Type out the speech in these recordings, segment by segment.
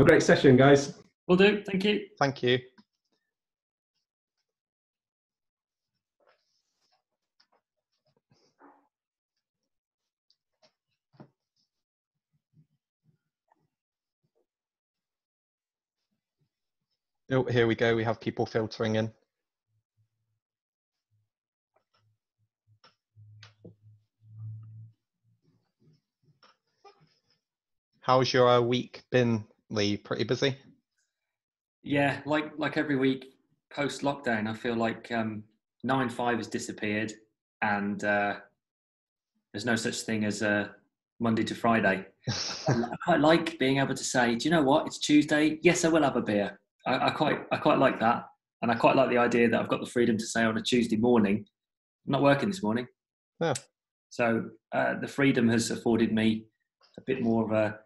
a great session, guys. Will do. Thank you. Thank you. Oh, here we go. We have people filtering in. How's your uh, week been, Lee? Pretty busy? Yeah, like like every week post lockdown, I feel like um, nine five has disappeared, and uh, there's no such thing as a Monday to Friday. I quite like being able to say, do you know what? It's Tuesday. Yes, I will have a beer. I, I quite I quite like that, and I quite like the idea that I've got the freedom to say on a Tuesday morning, I'm not working this morning. Yeah. So uh, the freedom has afforded me a bit more of a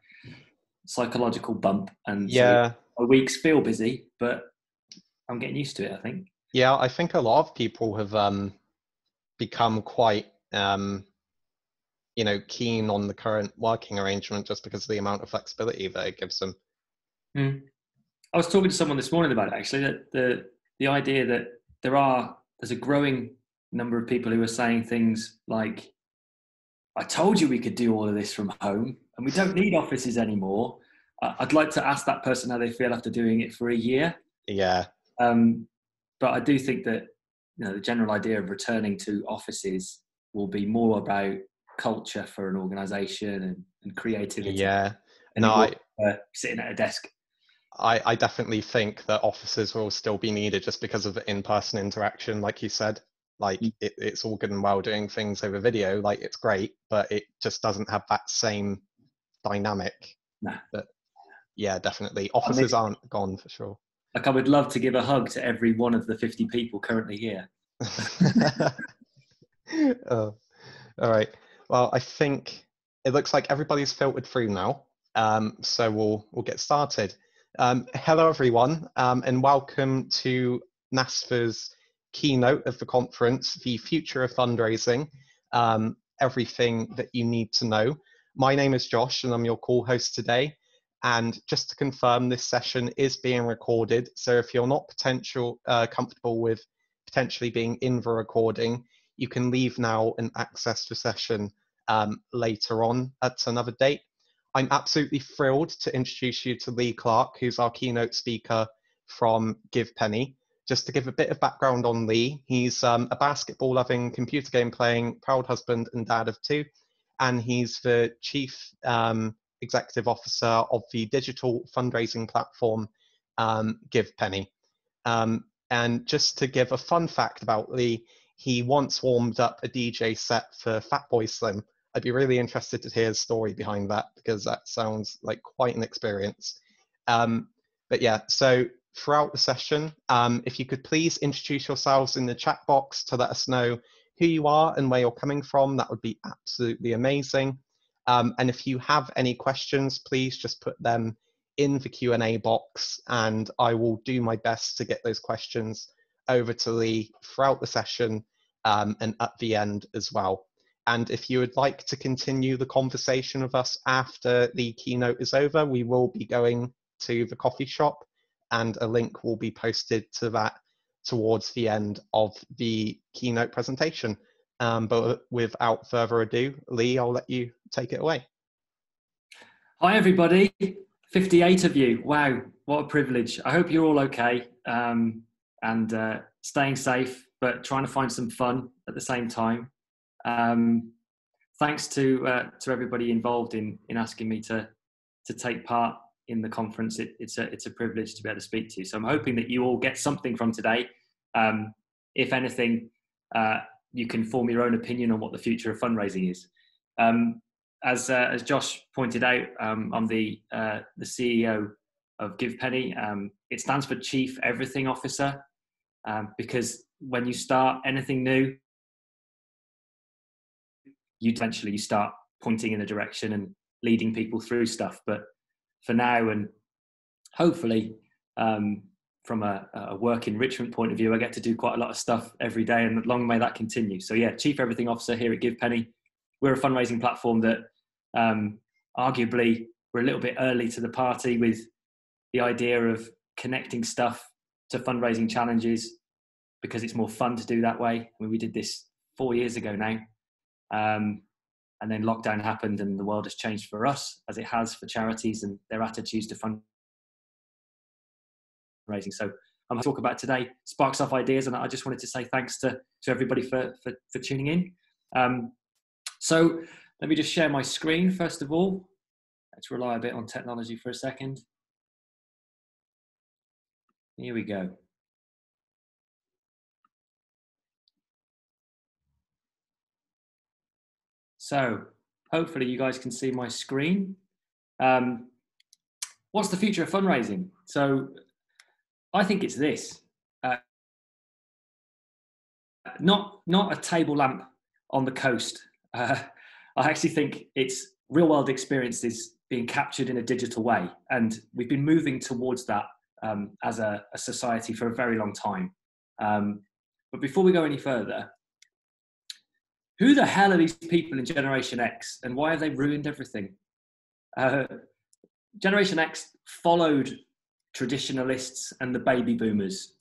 psychological bump, and so Yeah, my weeks feel busy, but I'm getting used to it. I think. yeah. I think a lot of people have um, become quite, um, you know, keen on the current working arrangement just because of the amount of flexibility that it gives them. I was talking to someone this morning about it actually. That the the idea that there are there's a growing number of people who are saying things like, "I told you we could do all of this from home, and we don't need offices anymore." I'd like to ask that person how they feel after doing it for a year. Yeah, Um, but I do think that you know the general idea of returning to offices will be more about culture for an organisation and, and creativity. yeah. and No, I, uh, sitting at a desk. I, I definitely think that offices will still be needed just because of the in-person interaction, like you said. Like Mm. it, it's all good and well doing things over video, like it's great, but it just doesn't have that same dynamic. Nah. But yeah, definitely, offices aren't gone for sure. Like I would love to give a hug to every one of the 50 people currently here. oh, all right. Well, I think it looks like everybody's filtered through now, um, so we'll we'll get started. Um, hello, everyone, um, and welcome to NASFA's keynote of the conference, the future of fundraising, um, everything that you need to know. My name is Josh, and I'm your call host today. And just to confirm, this session is being recorded. So if you're not potential uh, comfortable with potentially being in the recording, you can leave now and access the session um, later on at another date. I'm absolutely thrilled to introduce you to Lee Clark, who's our keynote speaker from Give Penny. Just to give a bit of background on Lee, he's um, a basketball loving, computer game playing, proud husband and dad of two, and he's the chief um, executive officer of the digital fundraising platform um. Um, and just to give a fun fact about Lee, he once warmed up a DJ set for Fatboy Slim. I'd be really interested to hear the story behind that because that sounds like quite an experience. Um, but yeah, so throughout the session, um, if you could please introduce yourselves in the chat box to let us know who you are and where you're coming from, that would be absolutely amazing. Um, and if you have any questions, please just put them in the Q&A box and I will do my best to get those questions over to Lee throughout the session um, and at the end as well. And if you would like to continue the conversation with us after the keynote is over, we will be going to the coffee shop and a link will be posted to that towards the end of the keynote presentation. Um, but without further ado, Lee, I'll let you take it away. Hi, everybody. 58 of you. Wow, what a privilege. I hope you're all okay um, and uh, staying safe, but trying to find some fun at the same time. Um, thanks to uh, to everybody involved in in asking me to to take part in the conference. It, it's a it's a privilege to be able to speak to you. So I'm hoping that you all get something from today. Um, if anything, uh, you can form your own opinion on what the future of fundraising is. Um, as uh, as Josh pointed out, um, I'm the uh, the CEO of GivePenny. Um, it stands for Chief Everything Officer um, because when you start anything new, you eventually you start pointing in a direction and leading people through stuff. But for now, and hopefully um, from a, a work enrichment point of view, I get to do quite a lot of stuff every day, and long may that continue. So yeah, Chief Everything Officer here at GivePenny. We're a fundraising platform that um, arguably we're a little bit early to the party with the idea of connecting stuff to fundraising challenges because it's more fun to do that way. I mean, we did this four years ago now. Um, and then lockdown happened and the world has changed for us as it has for charities and their attitudes to fundraising. So I'm going to talk about today sparks off ideas and I just wanted to say thanks to, to everybody for, for, for tuning in. Um, so let me just share my screen first of all. Let's rely a bit on technology for a second. Here we go. So hopefully you guys can see my screen. Um, what's the future of fundraising? So I think it's this. Uh, not, not a table lamp on the coast. Uh, I actually think it's real world experiences being captured in a digital way. And we've been moving towards that um, as a, a, society for a very long time. Um, but before we go any further, who the hell are these people in Generation X and why have they ruined everything? Uh, Generation X followed traditionalists and the baby boomers.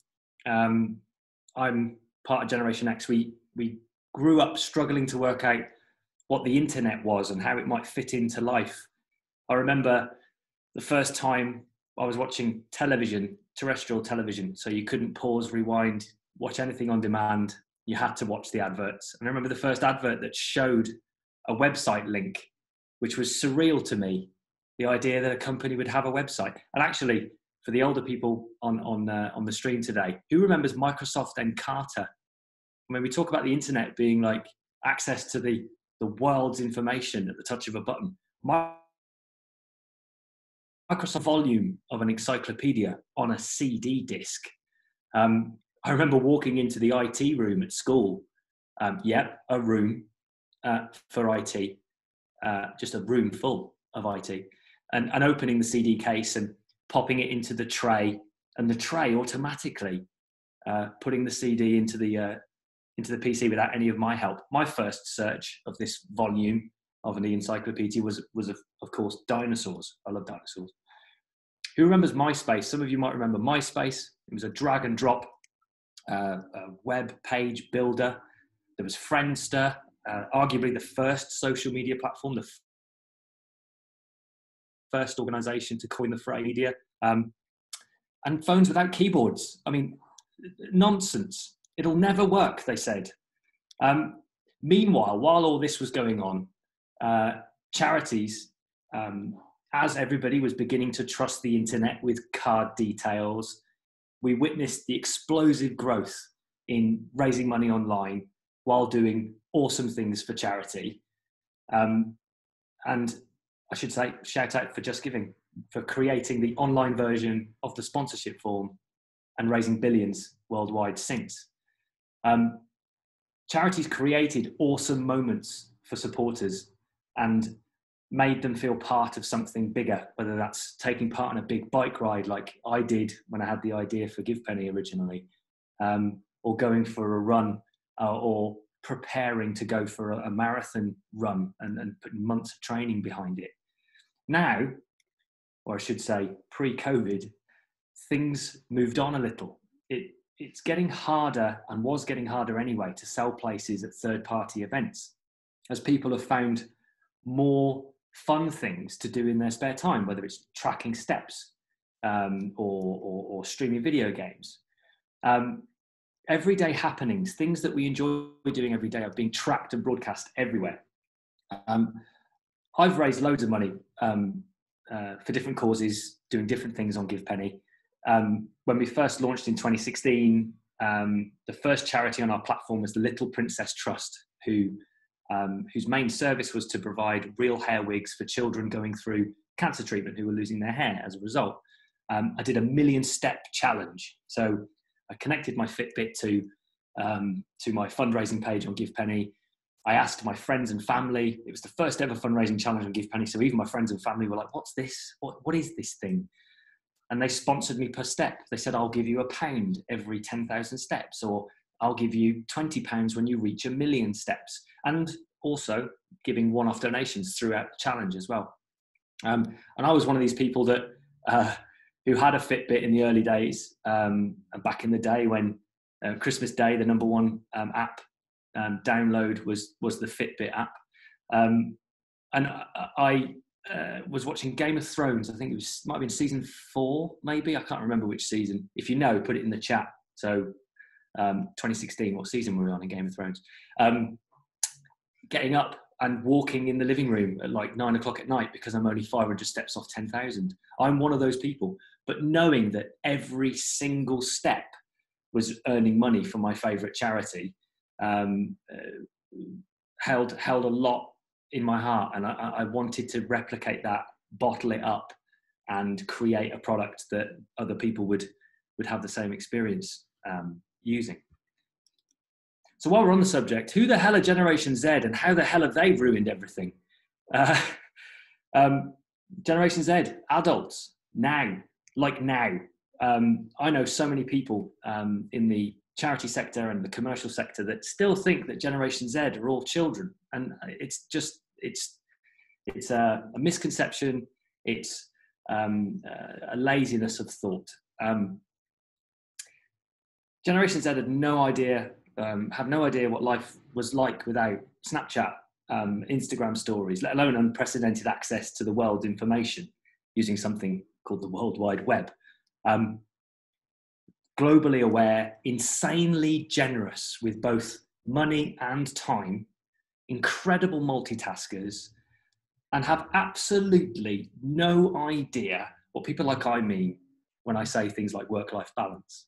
Um, I'm part of Generation X. We, we grew up struggling to work out what the internet was and how it might fit into life. I remember the first time I was watching television, terrestrial television, so you couldn't pause, rewind, watch anything on demand you had to watch the adverts. And I remember the first advert that showed a website link, which was surreal to me. The idea that a company would have a website. And actually, for the older people on on uh, on the stream today, who remembers Microsoft Encarta? I mean, we talk about the internet being like access to the the world's information at the touch of a button. Microsoft volume of an encyclopedia on a CD disc. Um, I remember walking into the IT room at school. Um, yep, a room uh, for IT, uh, just a room full of IT, and, and opening the CD case and popping it into the tray, and the tray automatically uh, putting the CD into the uh, into the PC without any of my help. My first search of this volume of the encyclopedia was was of, of course dinosaurs. I love dinosaurs. Who remembers MySpace? Some of you might remember MySpace. It was a drag and drop uh, web page builder. There was Friendster, uh, arguably the first social media platform, the f- first organization to coin the phrase media. Um, and phones without keyboards. I mean, nonsense. It'll never work, they said. Um, meanwhile, while all this was going on, uh, charities, um, as everybody was beginning to trust the internet with card details we witnessed the explosive growth in raising money online while doing awesome things for charity. Um, and I should say, shout out for Just Giving for creating the online version of the sponsorship form and raising billions worldwide since. Um, charities created awesome moments for supporters and made them feel part of something bigger, whether that's taking part in a big bike ride like I did when I had the idea for GivePenny originally, um, or going for a run, uh, or preparing to go for a, a marathon run and, and putting months of training behind it. Now, or I should say pre COVID, things moved on a little. It, it's getting harder and was getting harder anyway to sell places at third party events as people have found more fun things to do in their spare time, whether it's tracking steps um, or, or, or, streaming video games. Um, everyday happenings, things that we enjoy doing every day, are being tracked and broadcast everywhere. Um, I've raised loads of money um, uh, for different causes, doing different things on GivePenny. Um, when we first launched in 2016, um, the first charity on our platform was the Little Princess Trust, who um, whose main service was to provide real hair wigs for children going through cancer treatment who were losing their hair as a result. Um, I did a million step challenge. So I connected my Fitbit to, um, to my fundraising page on GivePenny. I asked my friends and family. It was the first ever fundraising challenge on GivePenny. So even my friends and family were like, what's this? What, what is this thing? And they sponsored me per step. They said, I'll give you a pound every 10,000 steps, or I'll give you 20 pounds when you reach a million steps and also giving one-off donations throughout the challenge as well. Um, and I was one of these people that uh, who had a Fitbit in the early days, um, back in the day when uh, Christmas Day, the number one um, app um, download was was the Fitbit app, um, and I uh, was watching Game of Thrones. I think it was might have been season four, maybe I can't remember which season. If you know, put it in the chat. So, um, 2016, what season were we on in Game of Thrones? Getting up and walking in the living room at like nine o'clock at night because I'm only 500 steps off 10,000. I'm one of those people. But knowing that every single step was earning money for my favorite charity um, uh, held held a lot in my heart, and I, I wanted to replicate that, bottle it up, and create a product that other people would would have the same experience um, using. So while we're on the subject, who the hell are Generation Z and how the hell have they ruined everything? Uh, um, Generation Z, adults, now, like now. Um, I know so many people um, in the charity sector and the commercial sector that still think that Generation Z are all children, and it's just it's it's a, a misconception. It's um, a laziness of thought. Um, Generation Z had no idea um, have no idea what life was like without Snapchat, um, Instagram stories, let alone unprecedented access to the world information using something called the World Wide Web. Um, globally aware, insanely generous with both money and time, incredible multitaskers, and have absolutely no idea what people like I mean when I say things like work life balance.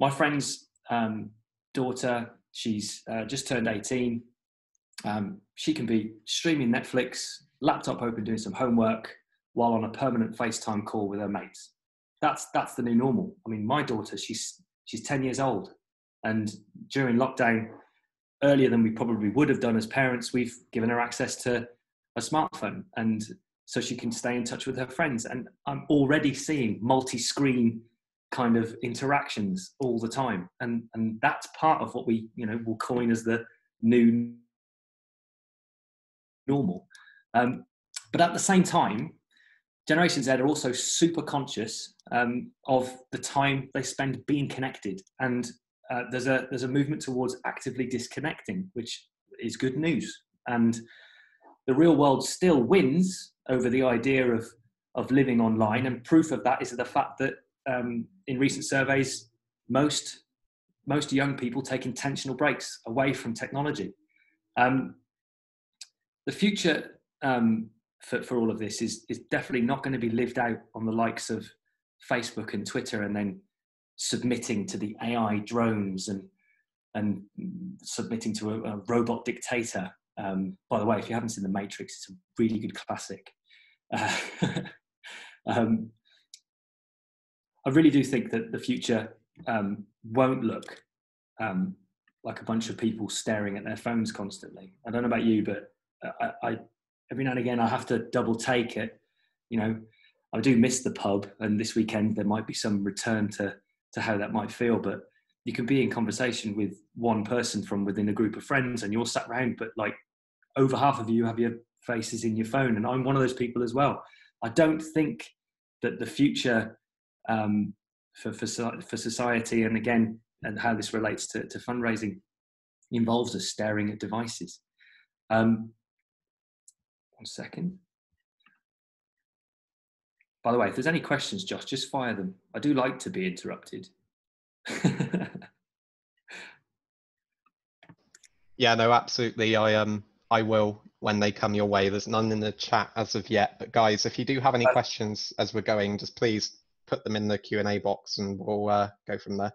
My friends um, daughter, she's uh, just turned 18. Um, she can be streaming Netflix, laptop open, doing some homework while on a permanent FaceTime call with her mates. That's that's the new normal. I mean, my daughter, she's she's 10 years old, and during lockdown, earlier than we probably would have done as parents, we've given her access to a smartphone, and so she can stay in touch with her friends. And I'm already seeing multi-screen kind of interactions all the time. And and that's part of what we you know will coin as the new normal. Um, but at the same time generation z are also super conscious um, of the time they spend being connected. And uh, there's a there's a movement towards actively disconnecting which is good news. And the real world still wins over the idea of of living online. And proof of that is the fact that um, in recent surveys, most most young people take intentional breaks away from technology. Um, the future um, for, for all of this is, is definitely not going to be lived out on the likes of Facebook and Twitter and then submitting to the AI drones and, and submitting to a, a robot dictator. Um, by the way, if you haven't seen The Matrix, it's a really good classic. Uh, I really do think that the future um, won't look um, like a bunch of people staring at their phones constantly. I don't know about you, but I, I every now and again I have to double take it. You know, I do miss the pub, and this weekend there might be some return to to how that might feel. But you can be in conversation with one person from within a group of friends, and you're sat around, but like over half of you have your faces in your phone, and I'm one of those people as well. I don't think that the future um, for, for, for society and again and how this relates to, to fundraising involves us staring at devices. Um, one second. By the way if there's any questions josh just fire them. I do like to be interrupted. Yeah no absolutely. I um i will when they come your way. There's none in the chat as of yet but guys if you do have any uh, questions as we're going just please put them in the Q and A box, and we'll uh, go from there.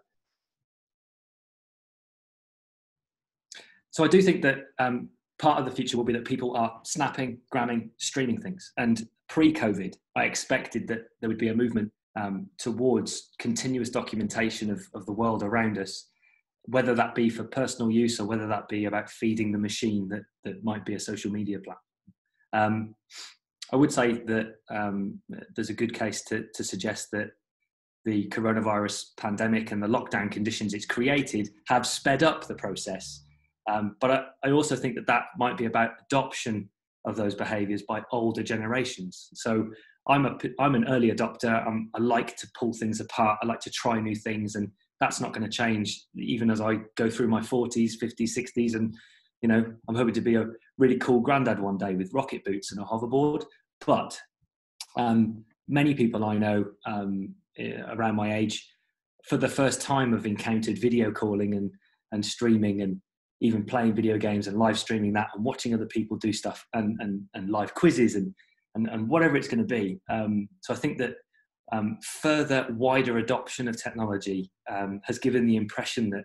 So I do think that um, part of the future will be that people are snapping, gramming, streaming things. And pre-COVID, I expected that there would be a movement um, towards continuous documentation of, of the world around us, whether that be for personal use or whether that be about feeding the machine that, that might be a social media platform. Um, I would say that um, there's a good case to, to suggest that the coronavirus pandemic and the lockdown conditions it's created have sped up the process. Um, but I, I, also think that that might be about adoption of those behaviors by older generations. So I'm a I'm an early adopter. I'm, I like to pull things apart. I like to try new things, and that's not going to change even as I go through my 40s, 50s, 60s, and you know I'm hoping to be a really cool granddad one day with rocket boots and a hoverboard. But um, many people I know um, around my age, for the first time, have encountered video calling and and streaming and even playing video games and live streaming that and watching other people do stuff and and, and live quizzes and and, and whatever it's going to be. Um, so I think that um, further wider adoption of technology um, has given the impression that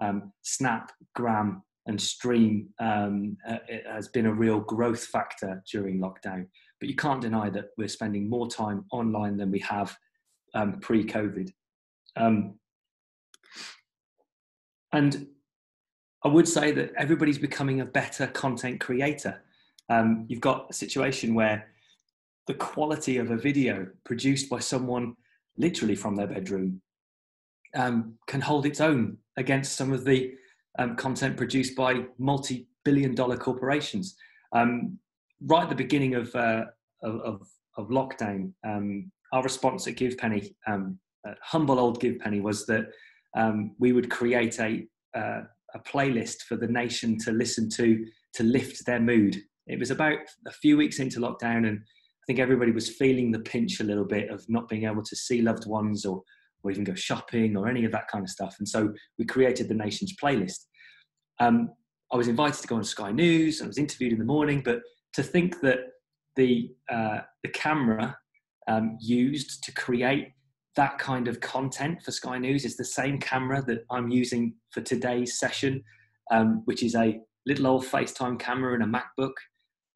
um, Snap, Gram, and Stream um, uh, has been a real growth factor during lockdown. But you can't deny that we're spending more time online than we have um, pre-COVID. and I would say that everybody's becoming a better content creator. Um, you've got a situation where the quality of a video produced by someone literally from their bedroom um, can hold its own against some of the um, content produced by multi-billion dollar corporations. Um, right at the beginning of, uh, of, of, lockdown, um, our response at GivePenny, um, humble old GivePenny, was that um, we would create a, uh, a playlist for the nation to listen to to lift their mood. It was about a few weeks into lockdown and I think everybody was feeling the pinch a little bit of not being able to see loved ones or, or even go shopping or any of that kind of stuff. And so we created the nation's playlist. Um, I was invited to go on Sky News. I was interviewed in the morning, but to think that the uh, the camera um, used to create that kind of content for Sky News is the same camera that I'm using for today's session, um, which is a little old FaceTime camera and a MacBook.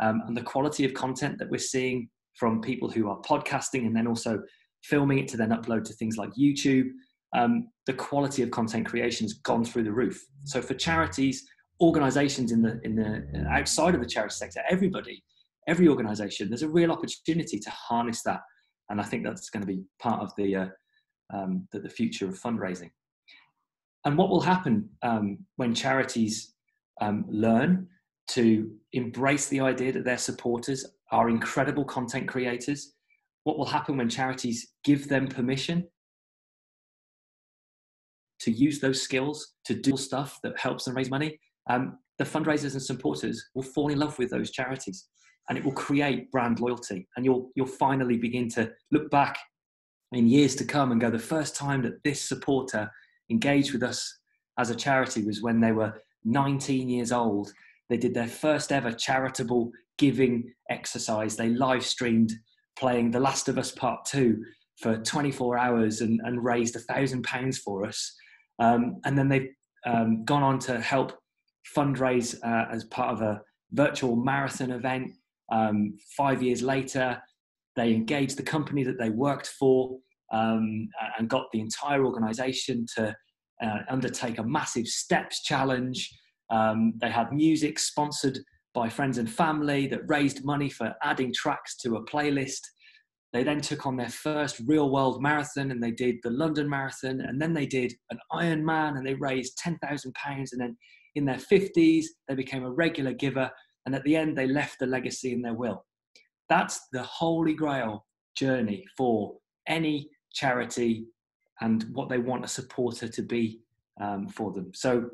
Um, and the quality of content that we're seeing from people who are podcasting and then also filming it to then upload to things like YouTube. Um, the quality of content creation has gone through the roof. So for charities, organizations in the in the uh, outside of the charity sector, everybody, every organization, there's a real opportunity to harness that, and I think that's going to be part of the uh, um, the, the, future of fundraising. And what will happen um, when charities um, learn to embrace the idea that their supporters are incredible content creators. What will happen when charities give them permission to use those skills to do stuff that helps them raise money? Um, the fundraisers and supporters will fall in love with those charities and it will create brand loyalty. And you'll, you'll finally begin to look back in years to come and go, the first time that this supporter engaged with us as a charity was when they were 19 years old. They did their first ever charitable giving exercise. They live streamed playing The Last of Us Part 2 for 24 hours and, and raised a thousand pounds for us. Um, and then they've um, gone on to help fundraise uh, as part of a virtual marathon event. Um, five years later, they engaged the company that they worked for um, and got the entire organization to uh, undertake a massive steps challenge. Um, they had music sponsored by friends and family that raised money for adding tracks to a playlist. They then took on their first real world marathon and they did the London Marathon and then they did an Ironman and they raised £10,000. And then in their 50s, they became a regular giver. And at the end, they left a legacy in their will. That's the holy grail journey for any charity and what they want a supporter to be um, for them. So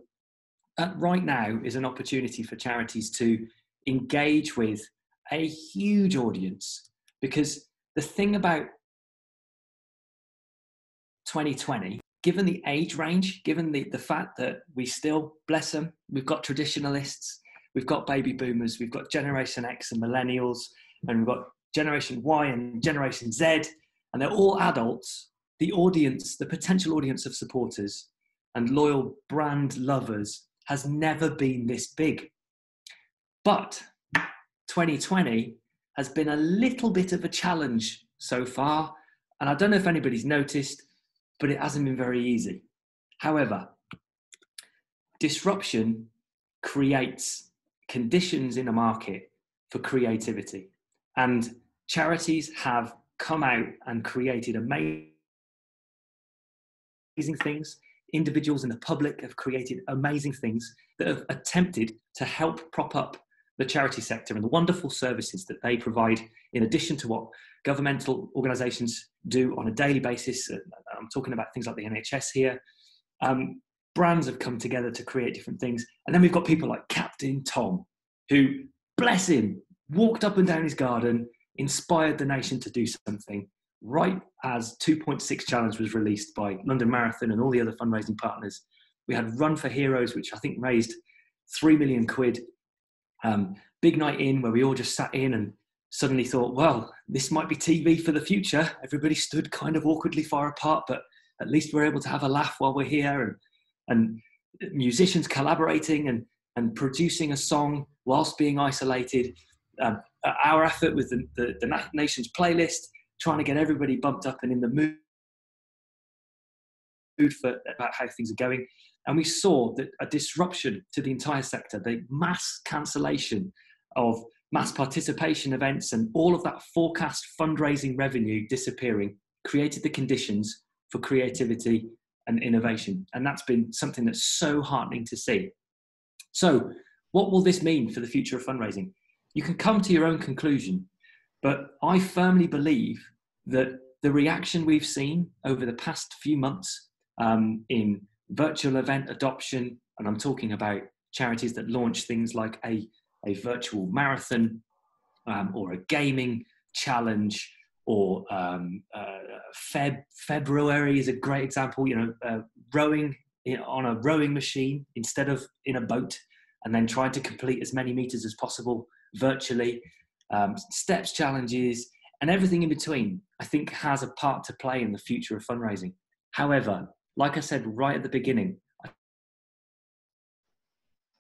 uh, right now is an opportunity for charities to engage with a huge audience because the thing about 2020 given the age range given the, the fact that we still bless them we've got traditionalists we've got baby boomers we've got generation x and millennials and we've got generation y and generation z and they're all adults the audience the potential audience of supporters and loyal brand lovers has never been this big. But 2020 has been a little bit of a challenge so far. And I don't know if anybody's noticed, but it hasn't been very easy. However, disruption creates conditions in a market for creativity. And charities have come out and created amazing things individuals in the public have created amazing things that have attempted to help prop up the charity sector and the wonderful services that they provide in addition to what governmental organisations do on a daily basis. Uh, I'm talking about things like the NHS here. Um, brands have come together to create different things. And then we've got people like Captain Tom, who, bless him, walked up and down his garden, inspired the nation to do something right as 2.6 Challenge was released by London Marathon and all the other fundraising partners. We had Run for Heroes, which I think raised 3 million quid. Um, big night in where we all just sat in and suddenly thought, well, this might be TV for the future. Everybody stood kind of awkwardly far apart, but at least we're able to have a laugh while we're here and, and musicians collaborating and, and producing a song whilst being isolated. Um, our effort with the, the, the nation's playlist, trying to get everybody bumped up and in the mood for about how things are going. And we saw that a disruption to the entire sector, the mass cancellation of mass participation events and all of that forecast fundraising revenue disappearing created the conditions for creativity and innovation. And that's been something that's so heartening to see. So, what will this mean for the future of fundraising? You can come to your own conclusion, but I firmly believe that the reaction we've seen over the past few months um, in virtual event adoption, and I'm talking about charities that launch things like a, a virtual marathon um, or a gaming challenge or um, uh, Feb February is a great example. You know, uh, rowing on a rowing machine instead of in a boat, and then trying to complete as many meters as possible virtually. Um, steps challenges and everything in between. I think has a part to play in the future of fundraising. However, like I said right at the beginning,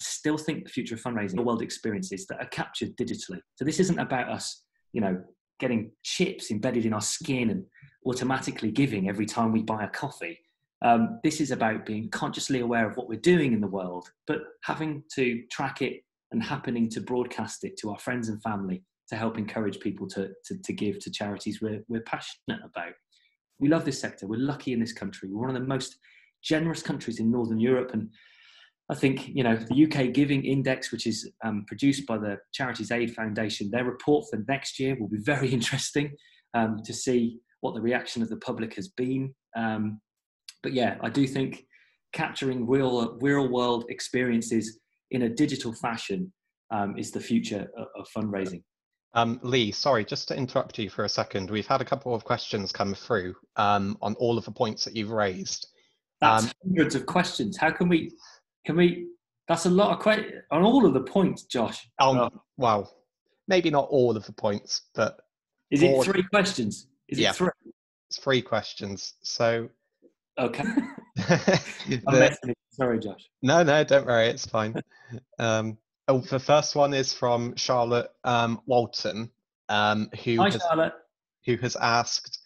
still think the future of fundraising are world experiences that are captured digitally. So this isn't about us, you know, getting chips embedded in our skin and automatically giving every time we buy a coffee. Um, this is about being consciously aware of what we're doing in the world, but having to track it and happening to broadcast it to our friends and family to help encourage people to, to, to give to charities we're, we're passionate about we love this sector. We're lucky in this country. We're one of the most generous countries in Northern Europe. And I think, you know, the UK Giving Index, which is um, produced by the Charities Aid Foundation, their report for next year will be very interesting um, to see what the reaction of the public has been. Um, but yeah, I do think capturing real, real world experiences in a digital fashion um, is the future of, of fundraising. Um, Lee, sorry, just to interrupt you for a second. We've had a couple of questions come through um, on all of the points that you've raised. That's um, hundreds of questions. How can we? Can we? That's a lot of questions on all of the points, Josh. Um, oh. Well, maybe not all of the points, but is it three questions? Is yeah, it three? It's three questions. So okay. the, Sorry, Josh. No, no, don't worry. It's fine. um, Oh, the first one is from Charlotte um, Walton, um, who Hi, has, Charlotte. who has asked,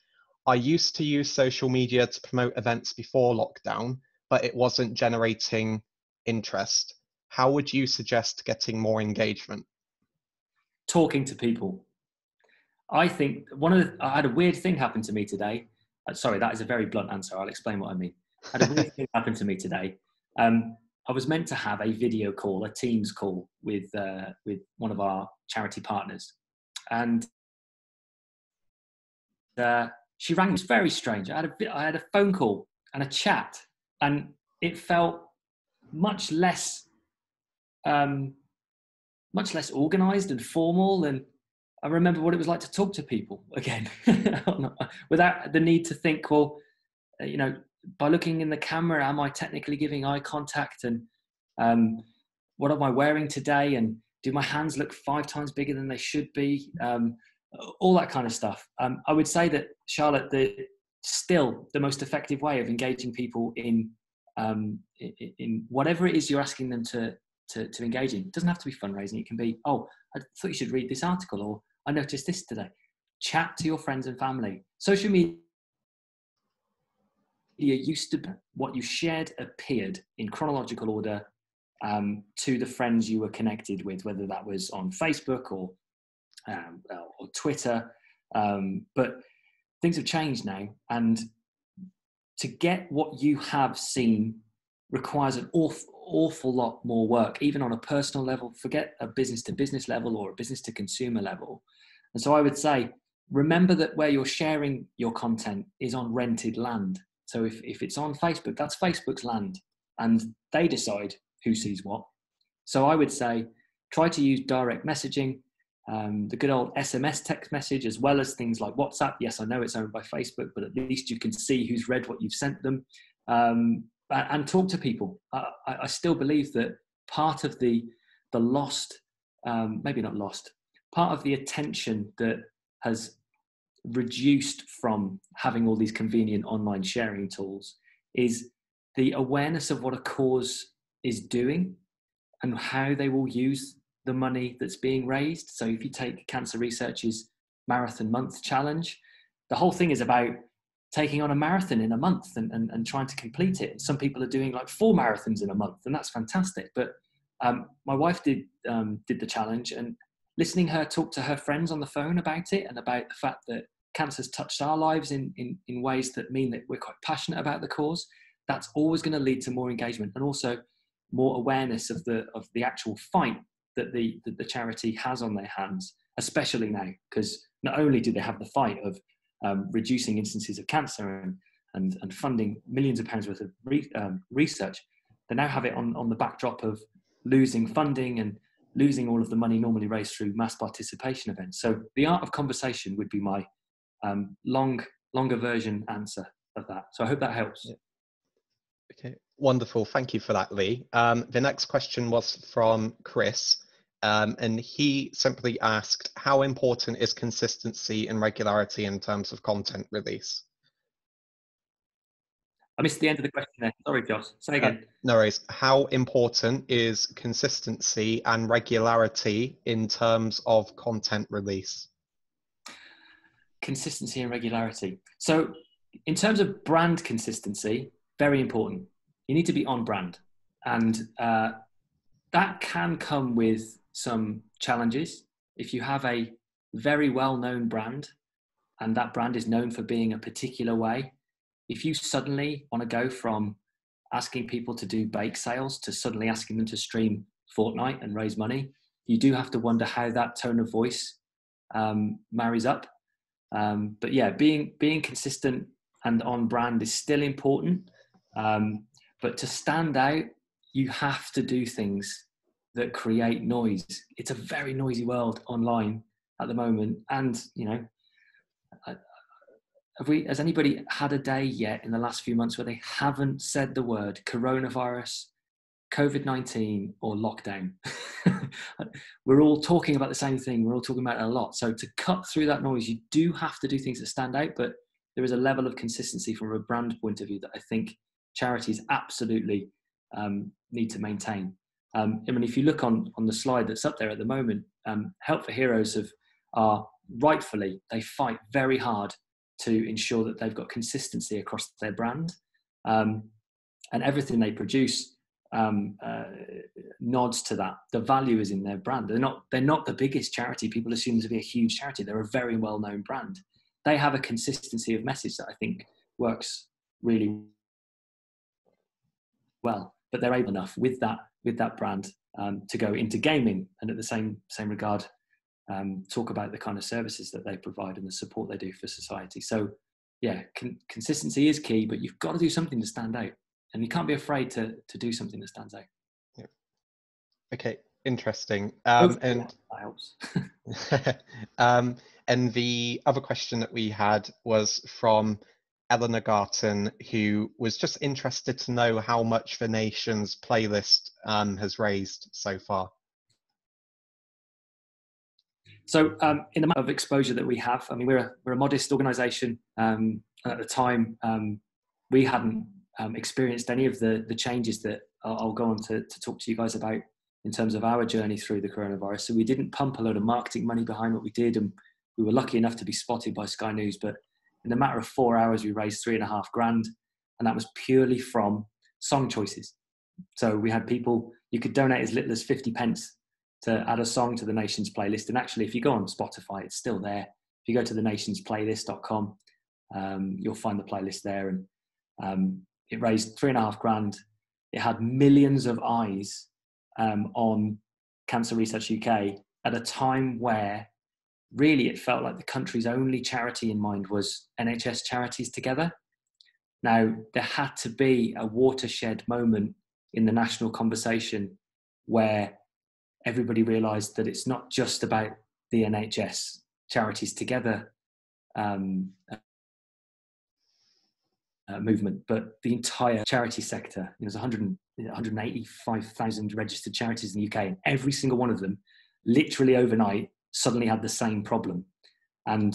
"I used to use social media to promote events before lockdown, but it wasn't generating interest. How would you suggest getting more engagement?" Talking to people. I think one of the, I had a weird thing happen to me today. Uh, sorry, that is a very blunt answer. I'll explain what I mean. I had a weird thing happen to me today. Um, I was meant to have a video call, a Teams call with uh, with one of our charity partners, and uh, she rang. It was very strange. I had a I had a phone call and a chat, and it felt much less um, much less organized and formal and I remember what it was like to talk to people again without the need to think, well, you know, by looking in the camera, am I technically giving eye contact? And um, what am I wearing today? And do my hands look five times bigger than they should be? Um, all that kind of stuff. Um, I would say that Charlotte, the still the most effective way of engaging people in um, in, whatever it is you're asking them to, to to engage in. It doesn't have to be fundraising. It can be, oh, I thought you should read this article, or I noticed this today. Chat to your friends and family. Social media used to what you shared appeared in chronological order um, to the friends you were connected with, whether that was on Facebook or um, or Twitter. Um, but things have changed now, and to get what you have seen requires an awful, awful lot more work, even on a personal level. Forget a business to business level or a business to consumer level. And so I would say remember that where you're sharing your content is on rented land. So if, if it's on Facebook, that's Facebook's land and they decide who sees what. So I would say try to use direct messaging, um, the good old SMS text message, as well as things like WhatsApp. Yes, I know it's owned by Facebook, but at least you can see who's read what you've sent them um, and talk to people. I, I, still believe that part of the the lost, um, maybe not lost, part of the attention that has reduced from having all these convenient online sharing tools is the awareness of what a cause is doing and how they will use the money that's being raised. So if you take Cancer Research's Marathon Month Challenge, the whole thing is about taking on a marathon in a month and, and, and trying to complete it. Some people are doing like four marathons in a month, and that's fantastic. But um, my wife did um, did the challenge, and listening her talk to her friends on the phone about it and about the fact that cancer's touched our lives in, in, in ways that mean that we're quite passionate about the cause, that's always going to lead to more engagement and also more awareness of the of the actual fight that the that the charity has on their hands, especially now, because not only do they have the fight of um, reducing instances of cancer and, and, and funding millions of pounds worth of re, um, research, they now have it on, on the backdrop of losing funding and losing all of the money normally raised through mass participation events. So the art of conversation would be my um, long, longer version answer of that. So I hope that helps. Yeah. Okay, wonderful. Thank you for that, Lee. Um, the next question was from Chris. Um, and he simply asked, how important is consistency and regularity in terms of content release? I missed the end of the question there. Sorry, Josh. Say again. Uh, no worries. How important is consistency and regularity in terms of content release? Consistency and regularity. So, in terms of brand consistency, very important. You need to be on brand. And uh, that can come with some challenges. If you have a very well known brand and that brand is known for being a particular way, if you suddenly want to go from asking people to do bake sales to suddenly asking them to stream Fortnite and raise money, you do have to wonder how that tone of voice um, marries up. Um, but yeah, being being consistent and on brand is still important. Um, but to stand out, you have to do things that create noise. It's a very noisy world online at the moment, and you know, have we? Has anybody had a day yet in the last few months where they haven't said the word coronavirus, COVID nineteen, or lockdown? We're all talking about the same thing. We're all talking about it a lot. So to cut through that noise, you do have to do things that stand out, but there is a level of consistency from a brand point of view that I think charities absolutely um, need to maintain. Um, I mean, if you look on, on the slide that's up there at the moment, um, Help for Heroes have, are rightfully, they fight very hard to ensure that they've got consistency across their brand. Um, and everything they produce um, uh, nods to that. The value is in their brand. They're not, they're not the biggest charity. People assume to be a huge charity. They're a very well known brand. They have a consistency of message that I think works really well but they're able enough with that with that brand um, to go into gaming and at the same same regard um, talk about the kind of services that they provide and the support they do for society. So yeah, con- consistency is key, but you've got to do something to stand out, and you can't be afraid to to do something that stands out. Yeah. Okay, interesting. Um, and that helps. um, and the other question that we had was from Eleanor Garton, who was just interested to know how much the Nations playlist um, has raised so far. So, um, in the amount of exposure that we have, I mean, we're a, we're a modest organisation. Um, at the time, um, we hadn't um, experienced any of the, the changes that I'll, I'll go on to, to talk to you guys about in terms of our journey through the coronavirus. So, we didn't pump a load of marketing money behind what we did, and we were lucky enough to be spotted by Sky News. But in a matter of four hours, we raised three and a half grand, and that was purely from song choices. So we had people, you could donate as little as 50 pence to add a song to the Nations playlist. And actually, if you go on Spotify, it's still there. If you go to the nationsplaylist.com, um, you'll find the playlist there. And um, it raised three and a half grand. It had millions of eyes um, on Cancer Research UK at a time where really it felt like the country's only charity in mind was NHS charities together. Now, there had to be a watershed moment in the national conversation where everybody realised that it's not just about the NHS charities together um, uh, movement, but the entire charity sector. There's 100, 185,000 registered charities in the UK, and every single one of them, literally overnight, suddenly had the same problem. And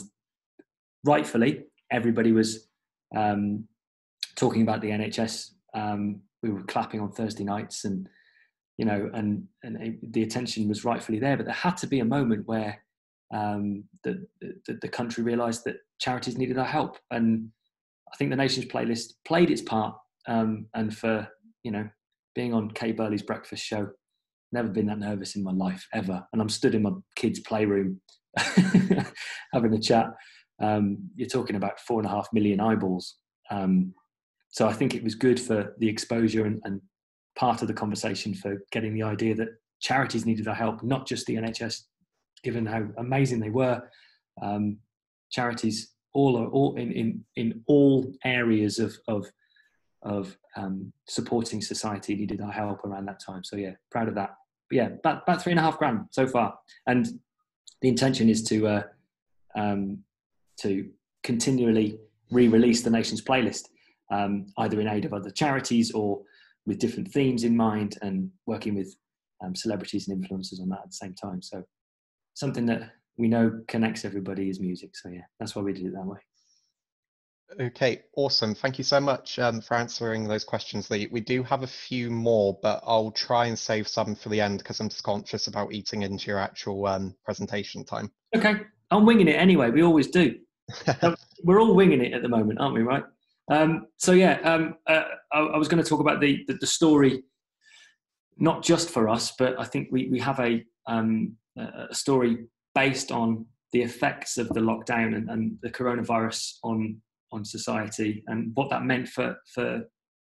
rightfully, everybody was um, talking about the NHS. Um, we were clapping on Thursday nights, and you know, and and the attention was rightfully there. But there had to be a moment where um, the, the, the country realised that charities needed our help, and I think the Nations playlist played its part. Um, and for you know, being on Kay Burley's breakfast show, never been that nervous in my life ever. And I'm stood in my kids' playroom having a chat. Um, you're talking about four and a half million eyeballs. Um, so I think it was good for the exposure and, and, part of the conversation for getting the idea that charities needed our help, not just the NHS, given how amazing they were. Um, charities all, are all in, in, in all areas of, of, of um, supporting society needed our help around that time. So yeah, proud of that. But yeah, about, about three and a half grand so far. And the intention is to, uh, um, to continually re-release the nation's playlist, um, either in aid of other charities or with different themes in mind and working with um, celebrities and influencers on that at the same time. So something that we know connects everybody is music. So yeah, that's why we did it that way. Okay, awesome. Thank you so much um, for answering those questions, Lee. We do have a few more, but I'll try and save some for the end because I'm just conscious about eating into your actual um, presentation time. Okay, I'm winging it anyway. We always do. We're all winging it at the moment, aren't we? Right. Um, so yeah, um, uh, I, I, was going to talk about the, the, the story, not just for us, but I think we we have a um, a story based on the effects of the lockdown and, and, the coronavirus on on society and what that meant for for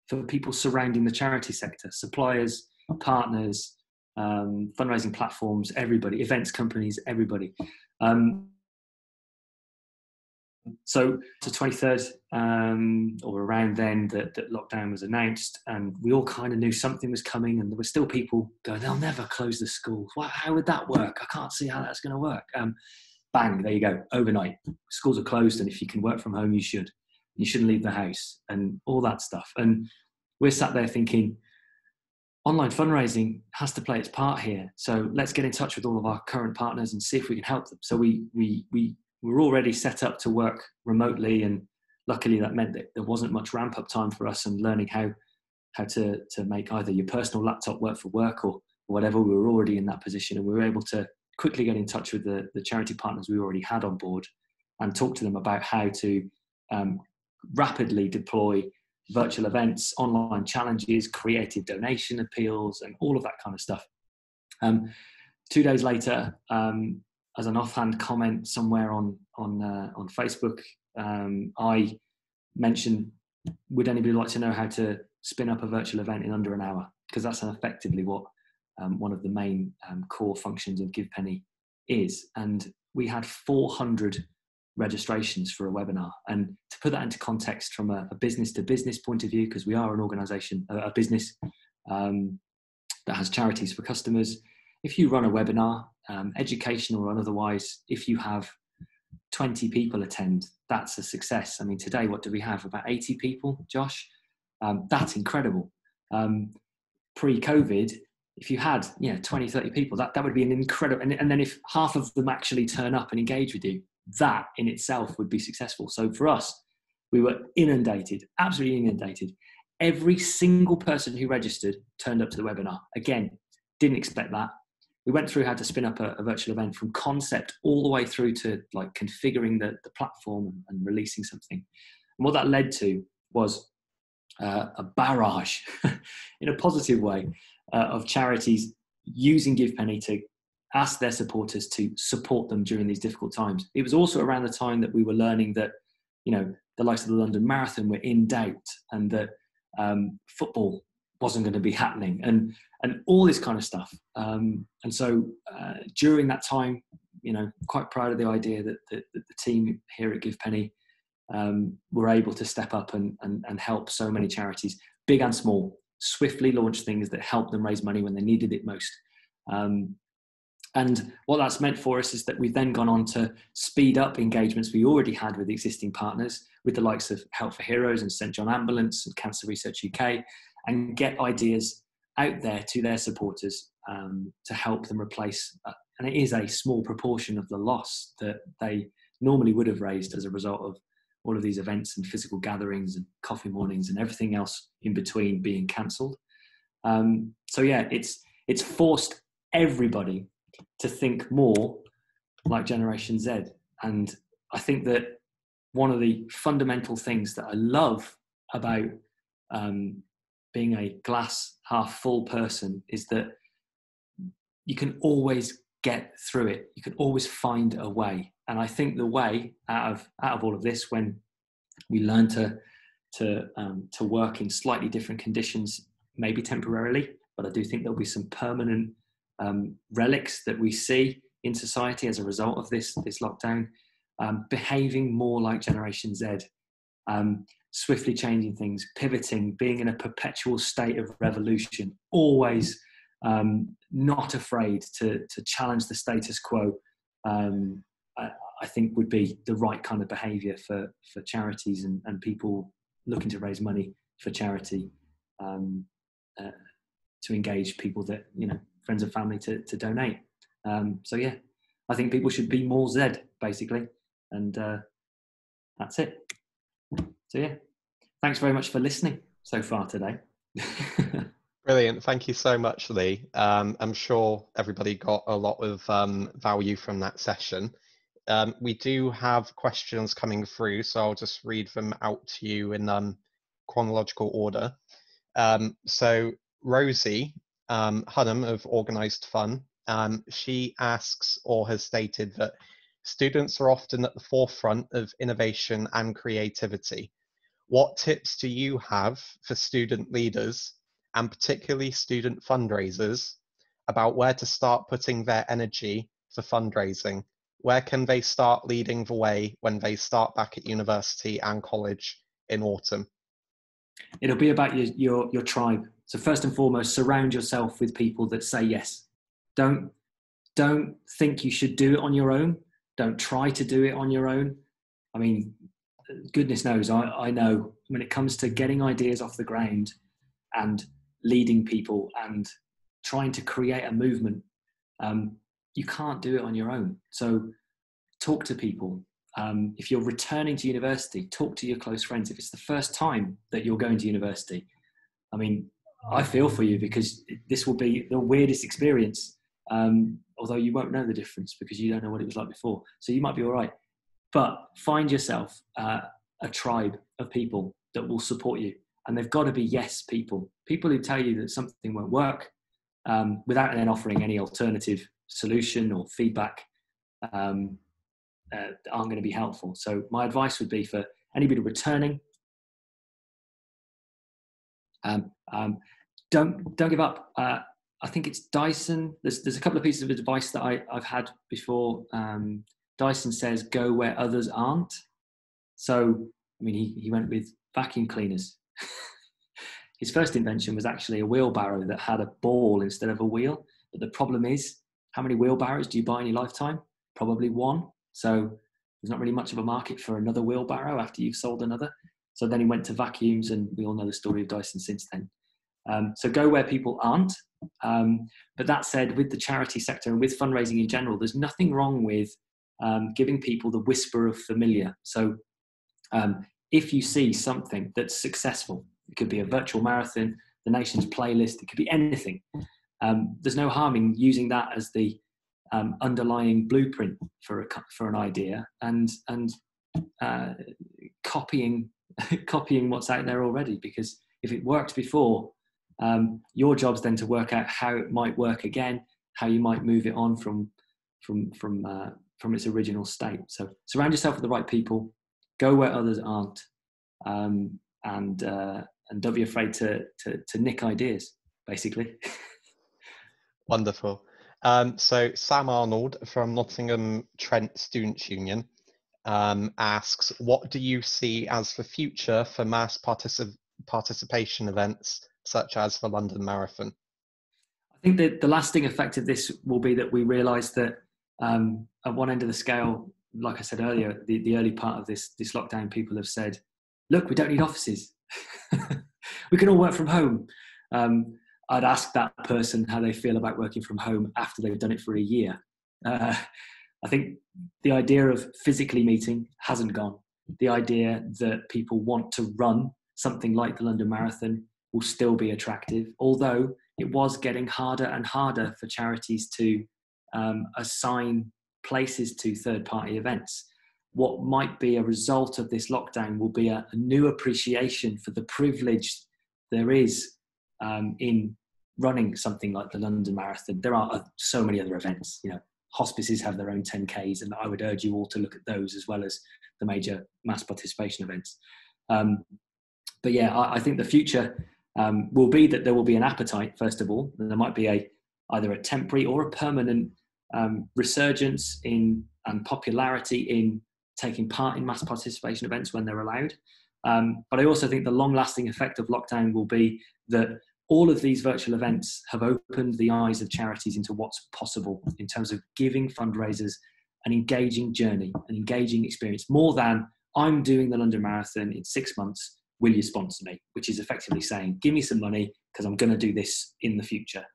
for people surrounding the charity sector, suppliers, partners, um, fundraising platforms, everybody, events companies, everybody. Um, so the 23rd um, or around then that, that, lockdown was announced and we all kind of knew something was coming and there were still people going they'll never close the schools. Well, how would that work? I can't see how that's going to work. Um, bang there you go overnight. Schools are closed and if you can work from home you should. You shouldn't leave the house and all that stuff. And we're sat there thinking online fundraising has to play its part here. So let's get in touch with all of our current partners and see if we can help them. So we we we were already set up to work remotely and luckily that meant that there wasn't much ramp up time for us and learning how how to to make either your personal laptop work for work or, whatever. We were already in that position and we were able to quickly get in touch with the, the charity partners we already had on board and talk to them about how to um, rapidly deploy virtual events, online challenges, creative donation appeals, and all of that kind of stuff. Um, two days later, um, as an offhand comment somewhere on on uh, on Facebook, um, I mentioned, would anybody like to know how to spin up a virtual event in under an hour? Because that's effectively what um, one of the main um, core functions of GivePenny is. And we had 400 registrations for a webinar. And to put that into context from a, business to business point of view, because we are an organization, a, a business um, that has charities for customers, if you run a webinar, um, educational or otherwise, if you have 20 people attend, that's a success. I mean, today, what do we have? About 80 people, Josh? Um, that's incredible. Um, Pre COVID, if you had you know 20 30 people that, that would be an incredible and, and then if half of them actually turn up and engage with you that in itself would be successful. So for us, we were inundated, absolutely inundated. Every single person who registered turned up to the webinar. Again, didn't expect that. We went through how to spin up a, a virtual event from concept all the way through to like configuring the, the platform and, releasing something. And what that led to was uh, a barrage, in a positive way, uh, of charities using GivePenny to ask their supporters to support them during these difficult times. It was also around the time that we were learning that, you know, the likes of the London Marathon were in doubt and that um, football wasn't going to be happening and and all this kind of stuff. Um, and so uh, during that time, you know, quite proud of the idea that, that, that the team here at GivePenny um, were able to step up and, and, and help so many charities, big and small, swiftly launch things that help them raise money when they needed it most. Um, and what that's meant for us is that we've then gone on to speed up engagements we already had with existing partners, with the likes of Help for Heroes and St John Ambulance and Cancer Research UK, and get ideas out there to their supporters um, to help them replace. Uh, and it is a small proportion of the loss that they normally would have raised as a result of all of these events and physical gatherings and coffee mornings and everything else in between being cancelled. Um, so yeah, it's it's forced everybody to think more like Generation Z, and I think that one of the fundamental things that I love about um, being a glass half full person is that you can always get through it. You can always find a way. And I think the way out of out of all of this, when we learn to to um, to work in slightly different conditions, maybe temporarily, but I do think there'll be some permanent um, relics that we see in society as a result of this this lockdown. Um, behaving more like Generation Z, um, swiftly changing things, pivoting, being in a perpetual state of revolution, always um, not afraid to, to challenge the status quo, um, I, I, think would be the right kind of behaviour for, for charities and, and people looking to raise money for charity um, uh, to engage people that, you know, friends and family to, to donate. Um, so, yeah, I think people should be more Zed, basically. And uh, that's it. So, yeah, thanks very much for listening so far today. Brilliant. Thank you so much, Lee. Um, I'm sure everybody got a lot of um, value from that session. Um, we do have questions coming through, so I'll just read them out to you in um, chronological order. Um, so, Rosie um, Hunnam of Organised Fun, she asks or has stated that students are often at the forefront of innovation and creativity. What tips do you have for student leaders and particularly student fundraisers about where to start putting their energy for fundraising. Where can they start leading the way when they start back at university and college in autumn? It'll be about your, your, your tribe. So first and foremost, surround yourself with people that say yes. Don't don't think you should do it on your own. Don't try to do it on your own. I mean, goodness knows, I, I know when it comes to getting ideas off the ground and leading people and trying to create a movement, um, you can't do it on your own. So talk to people. Um, if you're returning to university, talk to your close friends. If it's the first time that you're going to university, I mean, I feel for you because this will be the weirdest experience. Um, although you won't know the difference because you don't know what it was like before. So you might be all right. But find yourself uh, a tribe of people that will support you and they've got to be yes people people who tell you that something won't work um, without then offering any alternative solution or feedback um, uh, aren't going to be helpful so my advice would be for anybody returning um, um, don't don't give up uh, I think it's Dyson. There's there's a couple of pieces of advice that I, I've had before. Um, Dyson says go where others aren't. So I mean he, he went with vacuum cleaners his first invention was actually a wheelbarrow that had a ball instead of a wheel. But the problem is, how many wheelbarrows do you buy in your lifetime? Probably one. So there's not really much of a market for another wheelbarrow after you've sold another. So then he went to vacuums, and we all know the story of Dyson since then. Um, so go where people aren't. Um, but that said, with the charity sector and with fundraising in general, there's nothing wrong with um, giving people the whisper of familiar. So um, if you see something that's successful, it could be a virtual marathon, the nation's playlist, it could be anything. Um, there's no harm in using that as the um, underlying blueprint for a, for an idea and and uh, copying copying what's out there already. Because if it worked before, um, your job's then to work out how it might work again, how you might move it on from from from uh, from its original state. So surround yourself with the right people, go where others aren't, um, and uh, and don't be afraid to, to to nick ideas. Basically. Wonderful. Um, so Sam Arnold from Nottingham Trent Students Union um, asks, what do you see as the future for mass particip- participation events such as the London Marathon? I think that the lasting effect of this will be that we realise that um, at one end of the scale, like I said earlier, the, the early part of this this lockdown, people have said, "Look, we don't need offices. we can all work from home." Um, I'd ask that person how they feel about working from home after they've done it for a year. Uh, I think the idea of physically meeting hasn't gone. The idea that people want to run something like the London Marathon will still be attractive, although it was getting harder and harder for charities to um, assign places to third party events. What might be a result of this lockdown will be a, a new appreciation for the privilege there is um, in running something like the London Marathon. There are uh, so many other events, you know, hospices have their own 10Ks, and I would urge you all to look at those as well as the major mass participation events. Um, but yeah, I, I, think the future um, will be that there will be an appetite, first of all, and there might be a either a temporary or a permanent um, resurgence in and popularity in taking part in mass participation events when they're allowed. Um, but I also think the long lasting effect of lockdown will be that all of these virtual events have opened the eyes of charities into what's possible in terms of giving fundraisers an engaging journey, an engaging experience, more than I'm doing the London Marathon in six months, will you sponsor me? Which is effectively saying, give me some money because I'm going to do this in the future.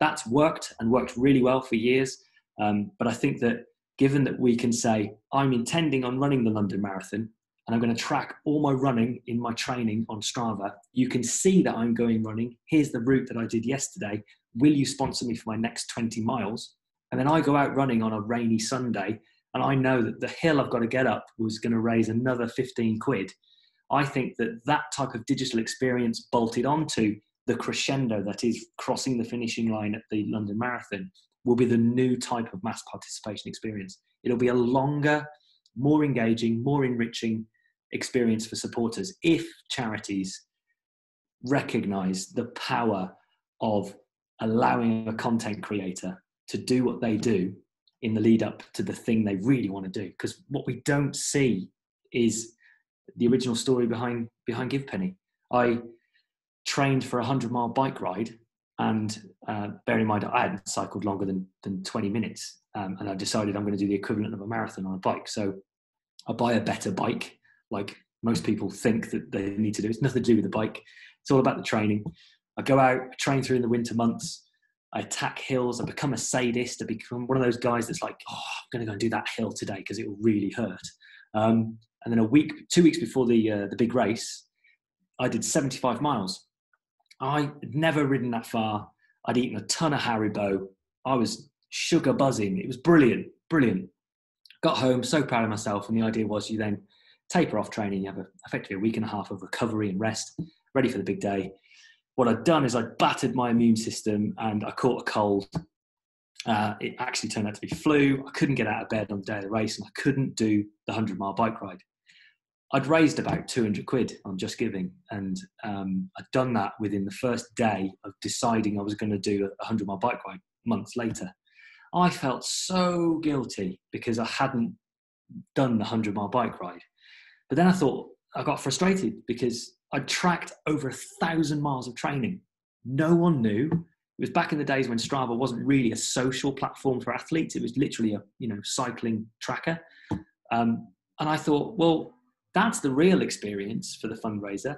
That's worked and worked really well for years. Um, but I think that given that we can say, I'm intending on running the London Marathon and I'm going to track all my running in my training on Strava, you can see that I'm going running. Here's the route that I did yesterday. Will you sponsor me for my next 20 miles? And then I go out running on a rainy Sunday and I know that the hill I've got to get up was going to raise another 15 quid. I think that that type of digital experience bolted onto the crescendo that is crossing the finishing line at the London Marathon will be the new type of mass participation experience. It'll be a longer, more engaging, more enriching experience for supporters if charities recognize the power of allowing a content creator to do what they do in the lead up to the thing they really want to do because what we don't see is the original story behind behind GivePenny i trained for a 100 mile bike ride and uh, bear in mind, I hadn't cycled longer than, than 20 minutes. Um, and I decided I'm going to do the equivalent of a marathon on a bike. So I buy a better bike, like most people think that they need to do. It's nothing to do with the bike. It's all about the training. I go out, train through in the winter months. I attack hills. I become a sadist. I become one of those guys that's like, oh, I'm going to go and do that hill today because it will really hurt. Um, and then a week, two weeks before the uh, the big race, I did 75 miles I'd never ridden that far. I'd eaten a ton of Haribo. I was sugar buzzing. It was brilliant, brilliant. Got home, so proud of myself. And the idea was you then taper off training. You have a, effectively a week and a half of recovery and rest, ready for the big day. What I'd done is I'd battered my immune system and I caught a cold. Uh, it actually turned out to be flu. I couldn't get out of bed on the day of the race and I couldn't do the 100 mile bike ride. I'd raised about 200 quid on JustGiving, and um, I'd done that within the first day of deciding I was going to do a 100 mile bike ride months later. I felt so guilty because I hadn't done the 100 mile bike ride. But then I thought, I got frustrated because I'd tracked over a thousand miles of training. No one knew. It was back in the days when Strava wasn't really a social platform for athletes. It was literally a you know cycling tracker. Um, and I thought, well, that's the real experience for the fundraiser.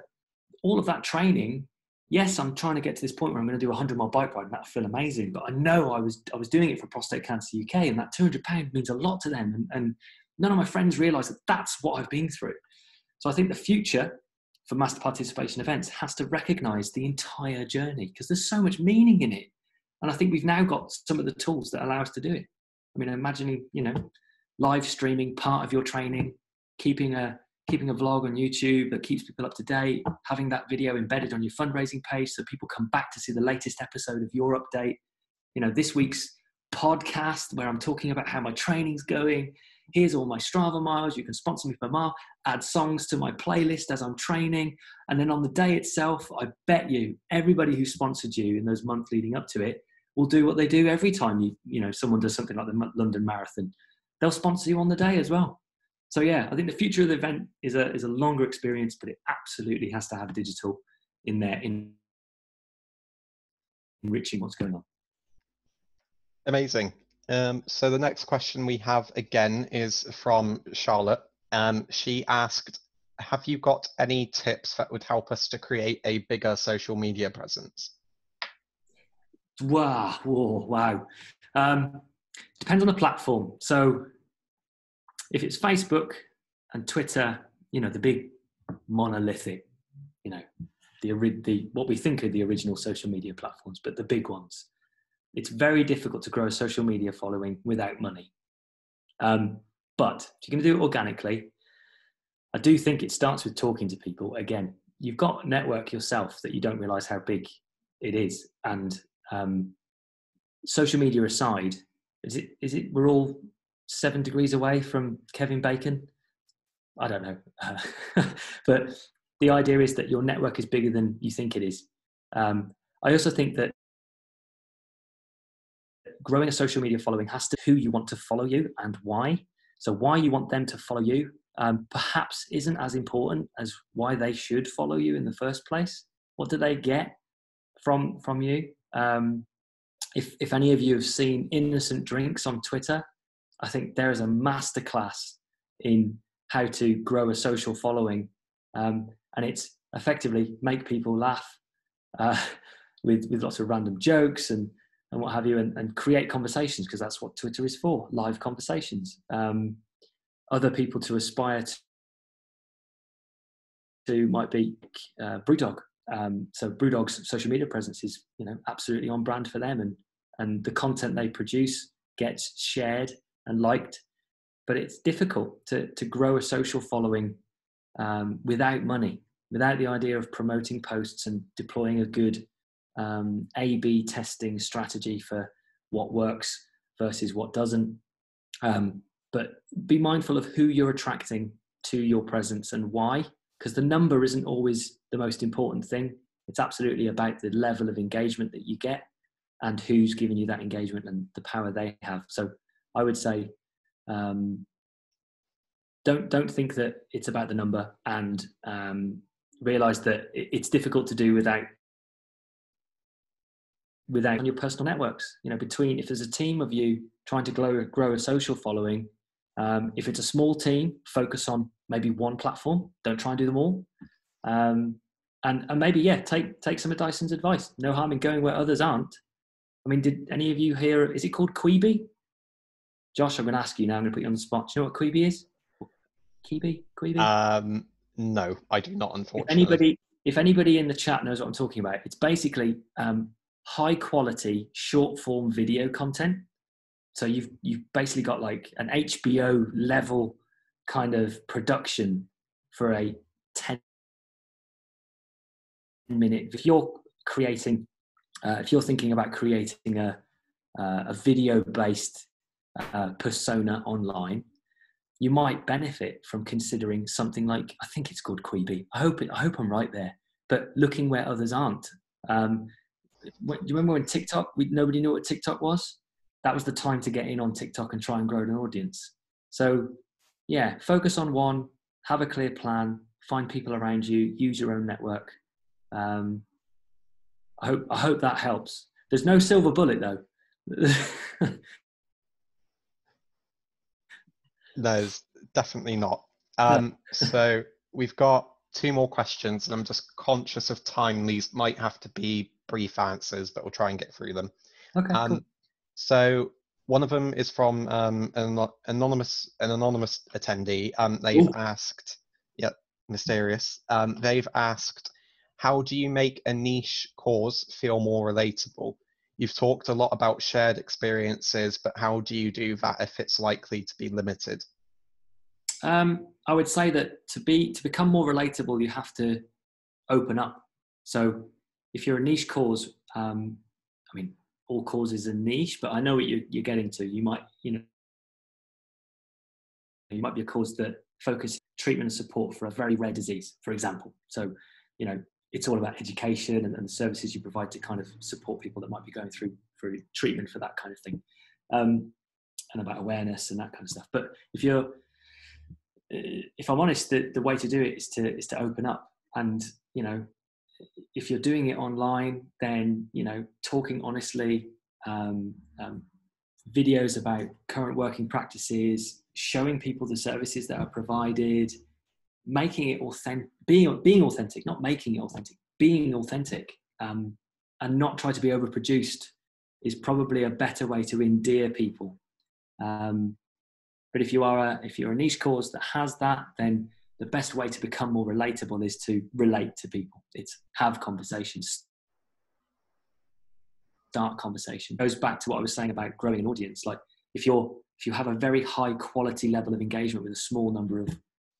All of that training, yes, I'm trying to get to this point where I'm going to do a 100 mile bike ride and that'll feel amazing. But I know I was, I was doing it for Prostate Cancer UK and that 200 pound means a lot to them. And, and none of my friends realize that that's what I've been through. So I think the future for mass participation events has to recognize the entire journey because there's so much meaning in it. And I think we've now got some of the tools that allow us to do it. I mean, imagining, you know, live streaming part of your training, keeping a keeping a vlog on YouTube that keeps people up to date, having that video embedded on your fundraising page so people come back to see the latest episode of your update. You know, this week's podcast where I'm talking about how my training's going. Here's all my Strava miles. You can sponsor me per mile. Add songs to my playlist as I'm training. And then on the day itself, I bet you everybody who sponsored you in those months leading up to it will do what they do every time you you know someone does something like the London Marathon. They'll sponsor you on the day as well. So yeah, I think the future of the event is a is a longer experience, but it absolutely has to have digital in there in enriching what's going on. Amazing. Um, so the next question we have again is from Charlotte. Um, she asked, have you got any tips that would help us to create a bigger social media presence? Wow, whoa, wow. Um, depends on the platform. So if it's Facebook and Twitter, you know, the big monolithic, you know, the, the what we think are the original social media platforms, but the big ones. It's very difficult to grow a social media following without money. Um, but if you're going to do it organically, I do think it starts with talking to people. Again, you've got a network yourself that you don't realize how big it is. And um, social media aside, is it, is it, we're all seven degrees away from Kevin Bacon? I don't know. but the idea is that your network is bigger than you think it is. Um, I also think that growing a social media following has to who you want to follow you and why. So why you want them to follow you um, perhaps isn't as important as why they should follow you in the first place. What do they get from from you? Um, if if any of you have seen Innocent Drinks on Twitter, I think there is a masterclass in how to grow a social following. Um, and it's effectively make people laugh uh, with with lots of random jokes and and what have you, and, and create conversations because that's what Twitter is for: live conversations. Um, other people to aspire to, to might be uh, BrewDog. Um, so BrewDog's social media presence is you know absolutely on brand for them, and and the content they produce gets shared and liked. But it's difficult to to grow a social following um, without money without the idea of promoting posts and deploying a good um, A B testing strategy for what works versus what doesn't. Um, but be mindful of who you're attracting to your presence and why, because the number isn't always the most important thing. It's absolutely about the level of engagement that you get and who's giving you that engagement and the power they have. So I would say um, don't don't think that it's about the number and um, realize that it's difficult to do without without your personal networks. You know between if there's a team of you trying to grow, grow a social following um, if it's a small team focus on maybe one platform don't try and do them all. Um, and, and maybe yeah take take some of dyson's advice. No harm in going where others aren't. I mean did any of you hear is it called Quibi josh i'm going to ask you now i'm going to put you on the spot do you know what Quibi is Quibi Quibi um no, I do not. Unfortunately, if anybody, if anybody in the chat knows what I'm talking about, it's basically um, high quality short form video content. So you've you've basically got like an HBO level kind of production for a 10 minute. If you're creating, uh, if you're thinking about creating a uh, a video based uh, persona online, you might benefit from considering something like I think it's called Quibi. I hope it, I hope I'm right there. But looking where others aren't. Um, when, do you remember when TikTok? We, nobody knew what TikTok was. That was the time to get in on TikTok and try and grow an audience. So, yeah, focus on one. Have a clear plan. Find people around you. Use your own network. Um, I hope I hope that helps. There's no silver bullet though. There's definitely not. Um, so we've got two more questions, and I'm just conscious of time. These might have to be brief answers, but we'll try and get through them. Okay. Um, cool. So one of them is from um, an anonymous an anonymous attendee. Um, they've Ooh. asked, yep, mysterious. Um, they've asked, how do you make a niche cause feel more relatable? You've talked a lot about shared experiences, but how do you do that if it's likely to be limited? Um, I would say that to be to become more relatable, you have to open up. So if you're a niche cause, um, I mean, all causes are niche, but I know what you're, you're getting to. You might, you know, you might be a cause that focus treatment and support for a very rare disease, for example. So, you know, it's all about education and, and, the services you provide to kind of support people that might be going through through treatment for that kind of thing, um, and about awareness and that kind of stuff. But if you're, if I'm honest, the, the way to do it is to is to open up, and you know, if you're doing it online, then you know, talking honestly, um, um, videos about current working practices, showing people the services that are provided, making it authentic, being being authentic, not making it authentic, being authentic, um, and not try to be overproduced is probably a better way to endear people. Um, but if you are a, if you're a niche cause that has that, then the best way to become more relatable is to relate to people. It's have conversations, start conversation. It goes back to what I was saying about growing an audience. Like if you're if you have a very high quality level of engagement with a small number of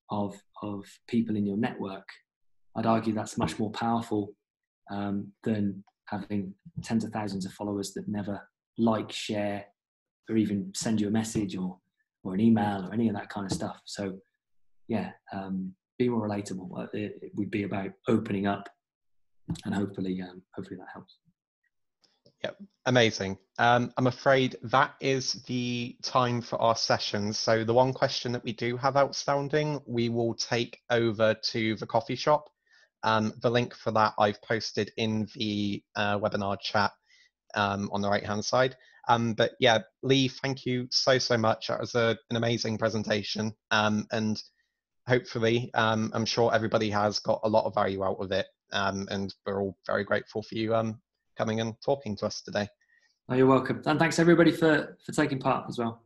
of of people in your network, I'd argue that's much more powerful um, than having tens of thousands of followers that never like, share, or even send you a message or or an email or any of that kind of stuff. So, yeah, um, be more relatable. It, it, would be about opening up, and hopefully, um, hopefully that helps. Yep, amazing. Um, I'm afraid that is the time for our sessions. So the one question that we do have outstanding, we will take over to the coffee shop. Um, the link for that I've posted in the uh, webinar chat um, on the right hand side. Um, but yeah, Lee, thank you so, so much. That was a, an amazing presentation. Um, and hopefully, um, I'm sure everybody has got a lot of value out of it. And we're all very grateful for you coming and talking to us today. Oh, you're welcome. And thanks everybody for, for taking part as well.